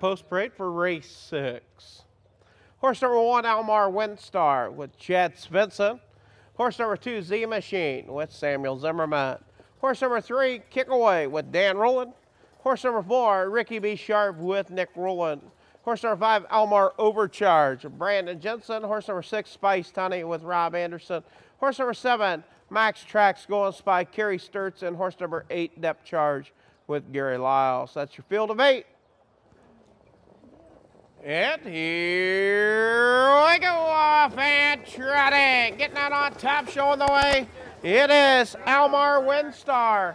post parade for race six. Horse number one, Almar Windstar with Chad Svensson. Horse number two, Z Machine with Samuel Zimmerman. Horse number three, Kick Away with Dan Rowland. Horse number four, Ricky B. Sharp with Nick Rowland. Horse number five, Almar Overcharge, with Brandon Jensen. Horse number six, Spice Tunny with Rob Anderson. Horse number seven, Max Tracks Going Spy, Kerry Sturts. And horse number eight, Depth Charge with Gary Lyles. That's your field of eight. And here we go off and trotting. Getting out on top, showing the way. It is Almar Windstar.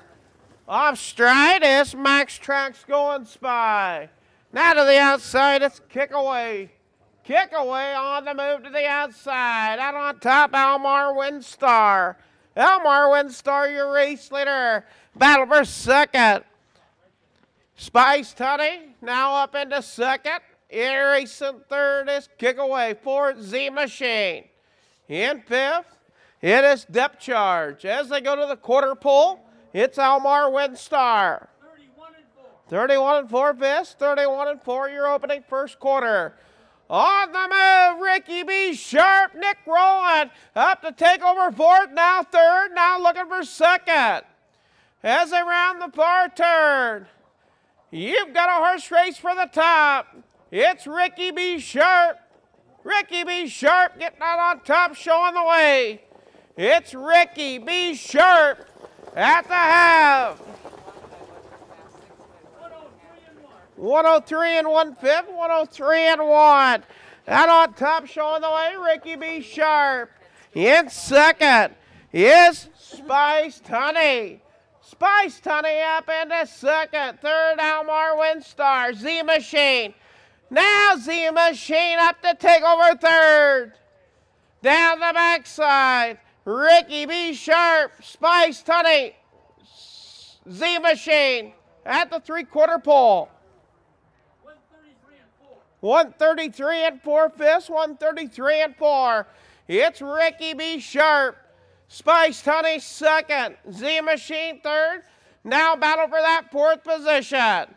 Off stride is Max Tracks Going Spy. Now to the outside, it's kick away. Kick away on the move to the outside. Out on top, Almar Windstar. Almar Windstar, your race leader. Battle for second. Spice Tunny now up into second. Racing third is kick away for Z Machine. In fifth, it is Depth Charge. As they go to the quarter pole, it's Almar Windstar. 31 and 4 fifths, 31 and 4 your opening first quarter. On the move, Ricky B. Sharp, Nick Rowland up to take over fourth, now third, now looking for second. As they round the far turn, you've got a horse race for the top. It's Ricky B. Sharp. Ricky B. Sharp getting out on top, showing the way. It's Ricky B. Sharp at the half. 103 and one fifth, 103 and one. Out on top, showing the way, Ricky B. Sharp. In second is Spice Tunny. Spice Tunny up into second. Third, Almar Windstar. Z Machine. Now Z Machine up to take over third. Down the backside, Ricky B. Sharp, Spice Tunny, Z Machine at the three-quarter pole. 133 and 4 fifths, 133 and 4. It's Ricky B. Sharp. Spice Tunny second. Z Machine third. Now battle for that fourth position.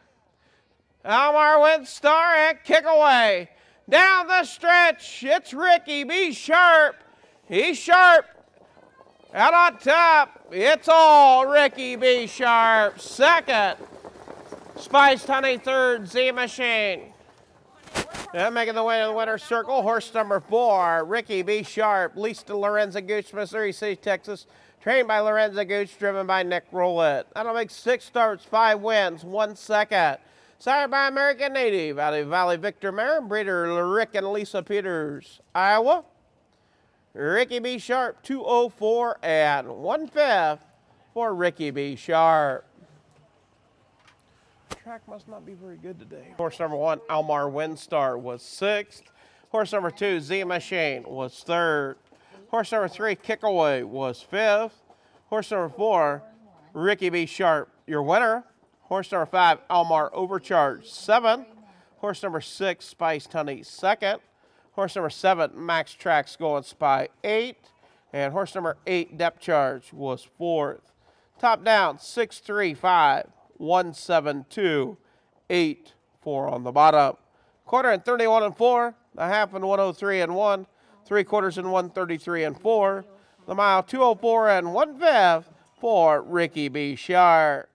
Almar Windstar and kick away. Down the stretch, it's Ricky B. Sharp. He's sharp. Out on top, it's all Ricky B. Sharp. Second, Spice Tunny third, Z Machine. And making the way to the winner's circle, horse number four, Ricky B. Sharp, leased to Lorenzo Gooch, Missouri City, Texas. Trained by Lorenzo Gooch, driven by Nick Roulette. That'll make six starts, five wins, one second. Sired by American Native out of Valley Victor Mare, breeder Rick and Lisa Peters, Iowa. Ricky B. Sharp, 204 and one fifth for Ricky B. Sharp track must not be very good today. Horse number one, Almar Windstar, was sixth. Horse number two, Z Machine, was third. Horse number three, Kickaway, was fifth. Horse number four, Ricky B. Sharp, your winner. Horse number five, Almar Overcharge, seven. Horse number six, Spice Tunny, second. Horse number seven, Max Tracks Going Spy, eight. And horse number eight, Depth Charge, was fourth. Top down, six, three, five. 172, 8, 4 on the bottom. Quarter and 31 and 4, a half and 103 and 1, three quarters and 133 and 4, the mile 204 and 1 fifth for Ricky B. Sharp.